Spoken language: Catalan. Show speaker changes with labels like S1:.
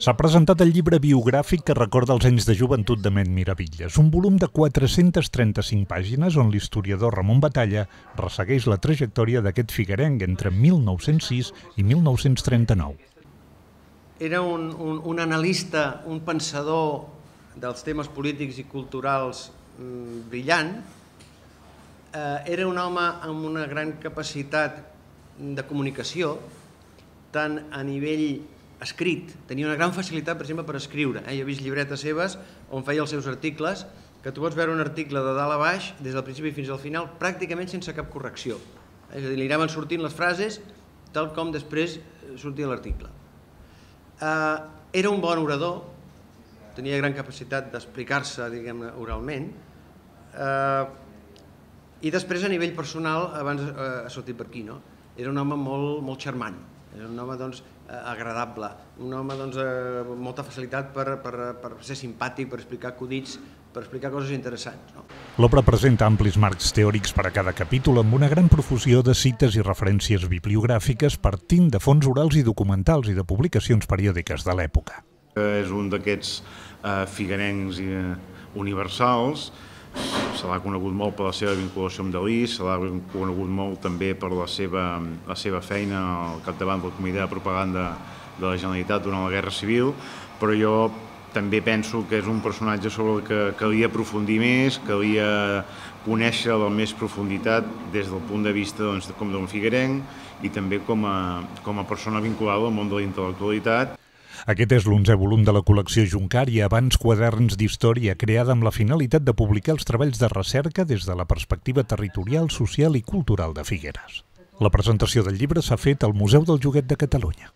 S1: S'ha presentat el llibre biogràfic que recorda els anys de joventut de Ment Miravilles, un volum de 435 pàgines on l'historiador Ramon Batalla ressegueix la trajectòria d'aquest figuerenc entre 1906 i 1939.
S2: Era un, un, un analista, un pensador dels temes polítics i culturals mm, brillant. Eh, era un home amb una gran capacitat de comunicació, tant a nivell escrit. Tenia una gran facilitat, per exemple, per escriure. Eh? Jo he vist llibretes seves on feia els seus articles, que tu pots veure un article de dalt a baix, des del principi fins al final, pràcticament sense cap correcció. És a dir, li anaven sortint les frases tal com després sortia l'article. Eh, era un bon orador, tenia gran capacitat d'explicar-se, diguem-ne, oralment, eh, i després a nivell personal, abans eh, ha sortit per aquí, no? era un home molt, molt xarmant, era un home doncs, eh, agradable, un home doncs, eh, amb molta facilitat per, per, per ser simpàtic, per explicar acudits, per explicar coses interessants. No?
S1: L'obra presenta amplis marcs teòrics per a cada capítol amb una gran profusió de cites i referències bibliogràfiques partint de fonts orals i documentals i de publicacions periòdiques de l'època.
S3: És un d'aquests eh, figuerencs eh, universals se l'ha conegut molt per la seva vinculació amb Dalí, se l'ha conegut molt també per la seva, la seva feina al capdavant del Comitè de Propaganda de la Generalitat durant la Guerra Civil, però jo també penso que és un personatge sobre el que calia aprofundir més, calia conèixer amb més profunditat des del punt de vista doncs, com d'un figuerenc i també com a, com a persona vinculada al món de la intel·lectualitat.
S1: Aquest és l'onzè volum de la col·lecció Juncària, abans quaderns d'història, creada amb la finalitat de publicar els treballs de recerca des de la perspectiva territorial, social i cultural de Figueres. La presentació del llibre s'ha fet al Museu del Joguet de Catalunya.